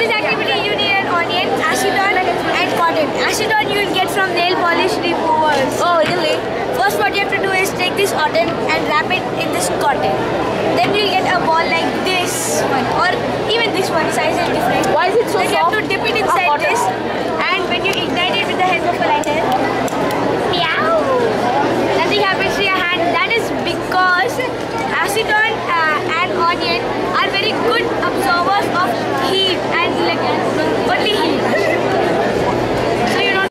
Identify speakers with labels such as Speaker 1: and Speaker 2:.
Speaker 1: this
Speaker 2: activity you need an onion, acetone and cotton. Acetone you will get from nail polish removers. Oh
Speaker 3: really?
Speaker 2: First what you have to do is take this cotton and wrap it in this cotton. Then you'll get a ball like this one or even this one size is different.
Speaker 3: Why is it so Then soft?
Speaker 2: you have to dip it ah, inside this and when you ignite it with the help of a lighter, nothing happens your hand. That is because acetone uh, and onion are very good absorbers of heat.